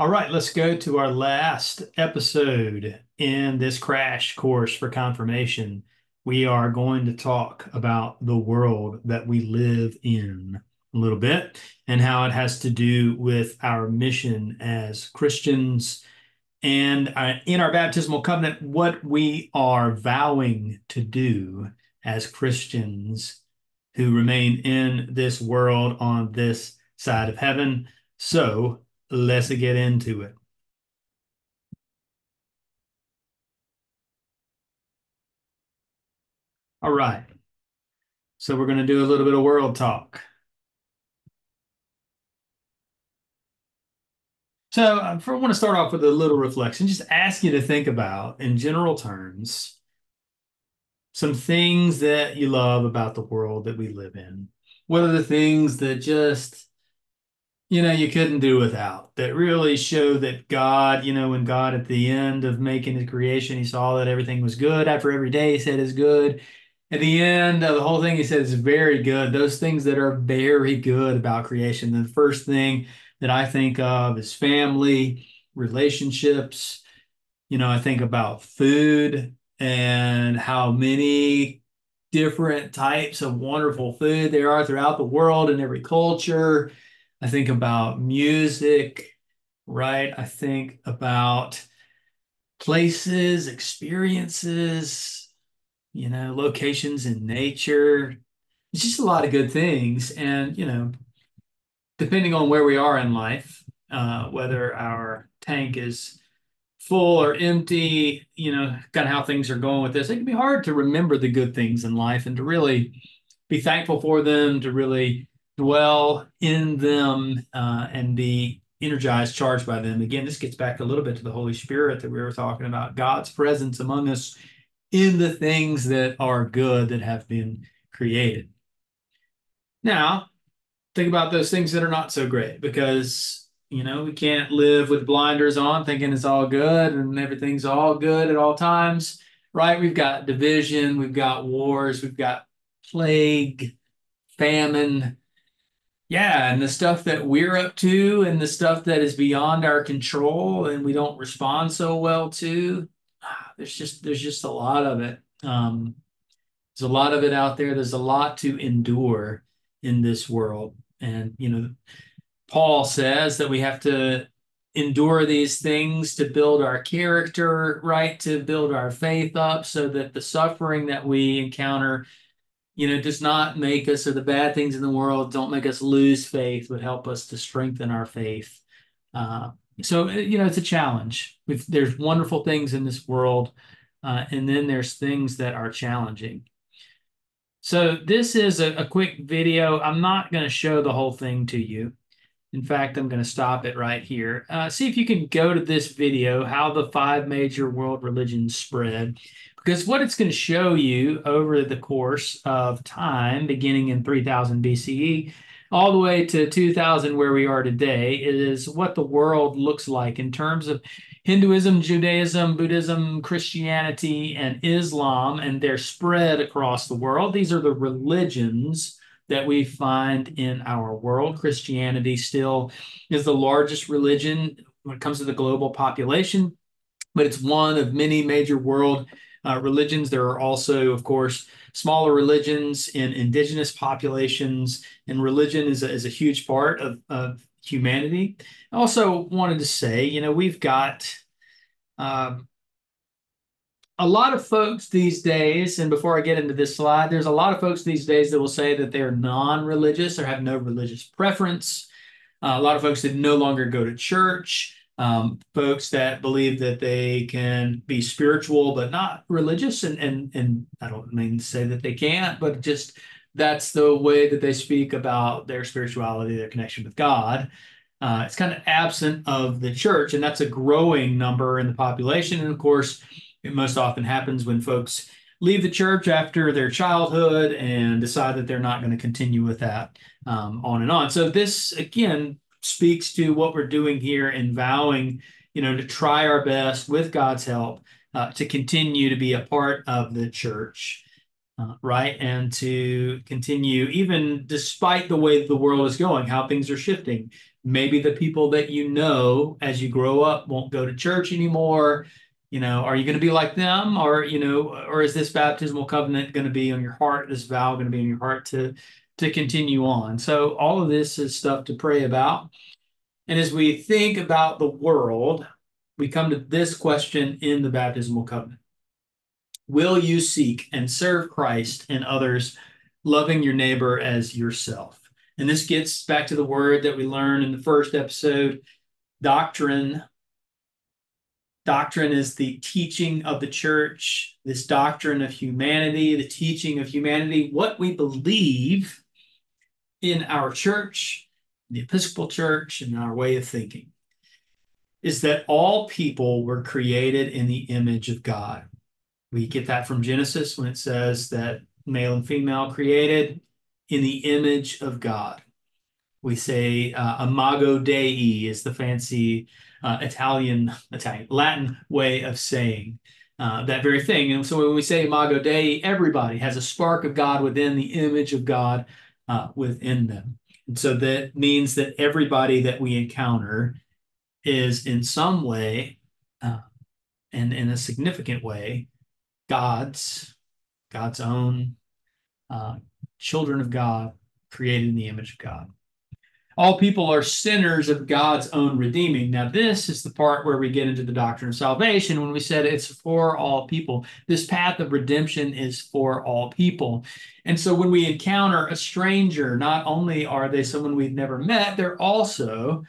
All right, let's go to our last episode in this crash course for confirmation. We are going to talk about the world that we live in a little bit and how it has to do with our mission as Christians and uh, in our baptismal covenant, what we are vowing to do as Christians who remain in this world on this side of heaven. So let's get into it. All right. So we're going to do a little bit of world talk. So uh, I want to start off with a little reflection, just ask you to think about, in general terms, some things that you love about the world that we live in. What are the things that just, you know, you couldn't do without, that really show that God, you know, when God at the end of making his creation, he saw that everything was good. After every day, he said is good. At the end of the whole thing, he said it's very good. Those things that are very good about creation. The first thing that I think of is family, relationships. You know, I think about food and how many different types of wonderful food there are throughout the world in every culture. I think about music, right? I think about places, experiences, you know, locations in nature. It's just a lot of good things. And, you know, depending on where we are in life, uh, whether our tank is full or empty, you know, kind of how things are going with this, it can be hard to remember the good things in life and to really be thankful for them, to really dwell in them uh, and be energized, charged by them. Again, this gets back a little bit to the Holy Spirit that we were talking about, God's presence among us in the things that are good that have been created. Now, think about those things that are not so great because you know we can't live with blinders on thinking it's all good and everything's all good at all times right we've got division we've got wars we've got plague famine yeah and the stuff that we're up to and the stuff that is beyond our control and we don't respond so well to ah, there's just there's just a lot of it. Um, there's a lot of it out there. There's a lot to endure in this world. And, you know, Paul says that we have to endure these things to build our character, right? To build our faith up so that the suffering that we encounter, you know, does not make us, or the bad things in the world don't make us lose faith, but help us to strengthen our faith. Uh, so, you know, it's a challenge. There's wonderful things in this world, uh, and then there's things that are challenging. So this is a, a quick video. I'm not going to show the whole thing to you. In fact, I'm going to stop it right here. Uh, see if you can go to this video, how the five major world religions spread. Because what it's going to show you over the course of time, beginning in 3000 BCE, all the way to 2000 where we are today, is what the world looks like in terms of Hinduism, Judaism, Buddhism, Christianity, and Islam, and they're spread across the world. These are the religions that we find in our world. Christianity still is the largest religion when it comes to the global population, but it's one of many major world uh, religions. There are also, of course, smaller religions in indigenous populations, and religion is a, is a huge part of, of humanity. I also wanted to say, you know, we've got uh, a lot of folks these days, and before I get into this slide, there's a lot of folks these days that will say that they're non religious or have no religious preference. Uh, a lot of folks that no longer go to church. Um, folks that believe that they can be spiritual but not religious and and and I don't mean to say that they can't but just that's the way that they speak about their spirituality, their connection with God. Uh, it's kind of absent of the church, and that's a growing number in the population. And of course, it most often happens when folks leave the church after their childhood and decide that they're not going to continue with that um, on and on. So this again speaks to what we're doing here and vowing, you know, to try our best with God's help uh, to continue to be a part of the church uh, right? And to continue, even despite the way the world is going, how things are shifting, Maybe the people that you know as you grow up won't go to church anymore. You know, are you going to be like them, or you know, or is this baptismal covenant going to be on your heart? This vow going to be in your heart to to continue on? So all of this is stuff to pray about. And as we think about the world, we come to this question in the baptismal covenant Will you seek and serve Christ and others, loving your neighbor as yourself? And this gets back to the word that we learned in the first episode doctrine. Doctrine is the teaching of the church, this doctrine of humanity, the teaching of humanity, what we believe in our church, the Episcopal Church, and our way of thinking is that all people were created in the image of God. We get that from Genesis when it says that male and female created in the image of God. We say uh, imago Dei is the fancy uh, Italian, Italian, Latin way of saying uh, that very thing. And so when we say imago Dei, everybody has a spark of God within the image of God uh, within them. And so that means that everybody that we encounter is in some way uh, and in a significant way God's, God's own uh, children of God, created in the image of God. All people are sinners of God's own redeeming. Now, this is the part where we get into the doctrine of salvation when we said it's for all people. This path of redemption is for all people. And so when we encounter a stranger, not only are they someone we've never met, they're also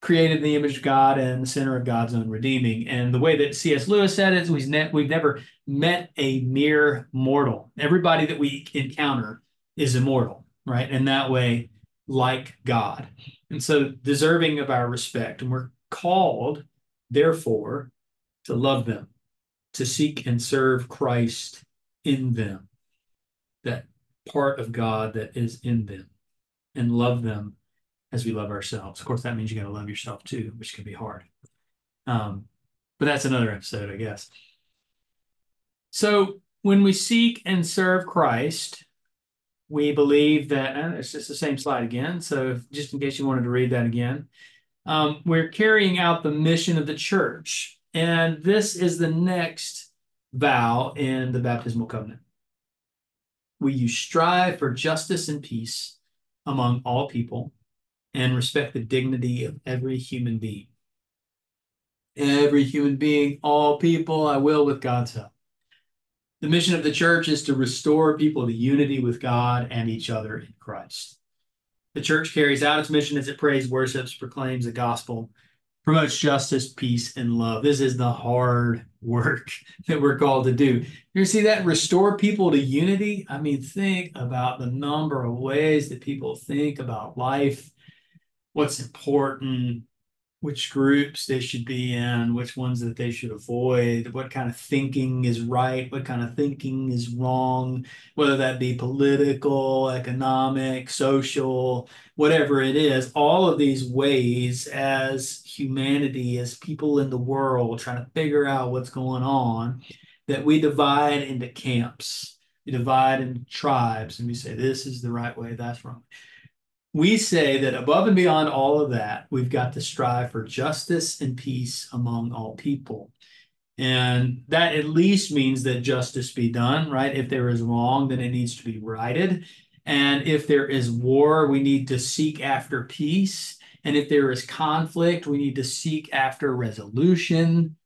created in the image of God and the center of God's own redeeming. And the way that C.S. Lewis said it is we've, ne- we've never met a mere mortal. Everybody that we encounter is immortal, right? And that way, like God. And so deserving of our respect. And we're called, therefore, to love them, to seek and serve Christ in them, that part of God that is in them, and love them as we love ourselves. Of course, that means you got to love yourself too, which can be hard. Um, but that's another episode, I guess. So when we seek and serve Christ, we believe that, and it's just the same slide again. So if, just in case you wanted to read that again, um, we're carrying out the mission of the church. And this is the next vow in the baptismal covenant. We you strive for justice and peace among all people and respect the dignity of every human being. Every human being, all people, I will with God's help. The mission of the church is to restore people to unity with God and each other in Christ. The church carries out its mission as it prays, worships, proclaims the gospel, promotes justice, peace, and love. This is the hard work that we're called to do. You see that? Restore people to unity. I mean, think about the number of ways that people think about life what's important, which groups they should be in, which ones that they should avoid, what kind of thinking is right, what kind of thinking is wrong, whether that be political, economic, social, whatever it is, all of these ways as humanity, as people in the world trying to figure out what's going on, that we divide into camps. We divide into tribes and we say, this is the right way, that's wrong we say that above and beyond all of that, we've got to strive for justice and peace among all people. And that at least means that justice be done, right? If there is wrong, then it needs to be righted. And if there is war, we need to seek after peace. And if there is conflict, we need to seek after resolution.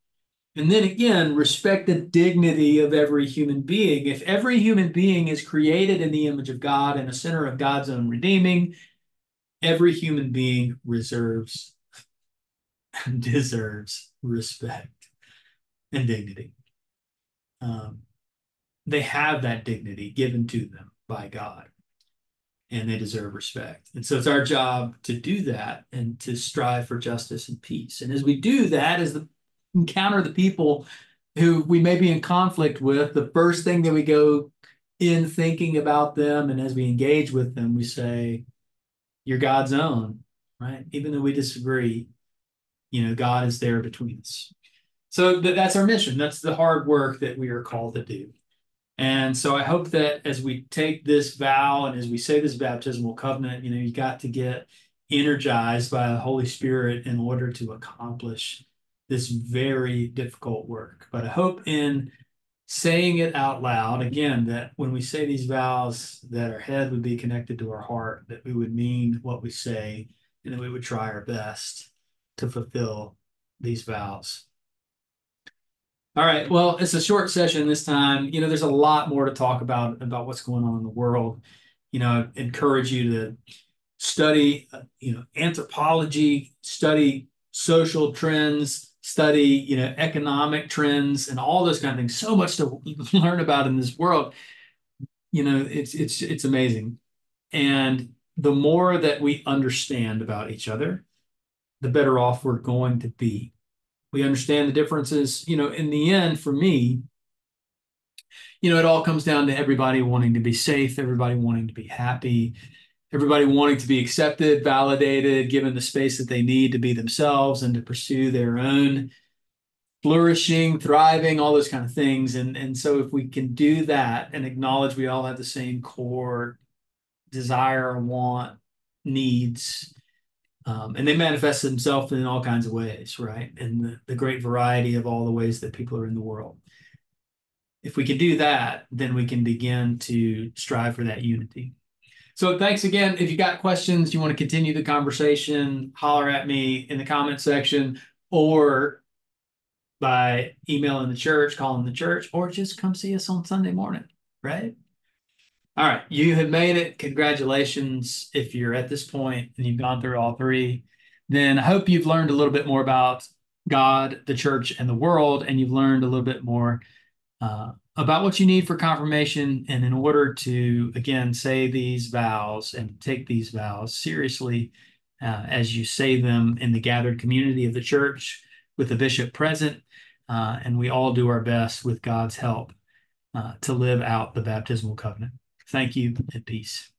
And then again, respect the dignity of every human being. If every human being is created in the image of God and a center of God's own redeeming, every human being reserves deserves respect and dignity. Um, they have that dignity given to them by God, and they deserve respect. And so it's our job to do that and to strive for justice and peace. And as we do that, as the encounter the people who we may be in conflict with, the first thing that we go in thinking about them and as we engage with them, we say, you're God's own, right? Even though we disagree, you know, God is there between us. So th- that's our mission. That's the hard work that we are called to do. And so I hope that as we take this vow and as we say this baptismal covenant, you know, you got to get energized by the Holy Spirit in order to accomplish this very difficult work. But I hope in saying it out loud again that when we say these vows that our head would be connected to our heart that we would mean what we say and that we would try our best to fulfill these vows. All right well it's a short session this time. You know there's a lot more to talk about about what's going on in the world. You know I encourage you to study uh, you know anthropology study social trends study, you know, economic trends and all those kind of things. So much to learn about in this world. You know, it's it's it's amazing. And the more that we understand about each other, the better off we're going to be. We understand the differences. You know, in the end, for me, you know, it all comes down to everybody wanting to be safe, everybody wanting to be happy, everybody wanting to be accepted, validated, given the space that they need to be themselves and to pursue their own flourishing, thriving, all those kind of things. And, and so if we can do that and acknowledge we all have the same core desire, want, needs, um, and they manifest themselves in all kinds of ways, right? And the, the great variety of all the ways that people are in the world. If we can do that, then we can begin to strive for that unity. So thanks again. If you got questions, you want to continue the conversation, holler at me in the comment section or by emailing the church, calling the church, or just come see us on Sunday morning, right? All right, you have made it. Congratulations. If you're at this point and you've gone through all three, then I hope you've learned a little bit more about God, the church, and the world, and you've learned a little bit more uh, about what you need for confirmation and in order to again say these vows and take these vows seriously uh, as you say them in the gathered community of the church with the bishop present uh, and we all do our best with god's help uh, to live out the baptismal covenant. Thank you and peace